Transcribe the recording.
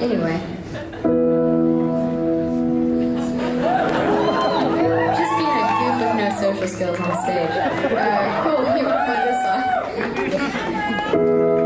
Anyway. Just being a goof with no social skills on stage. Uh, cool, you wanna play this song?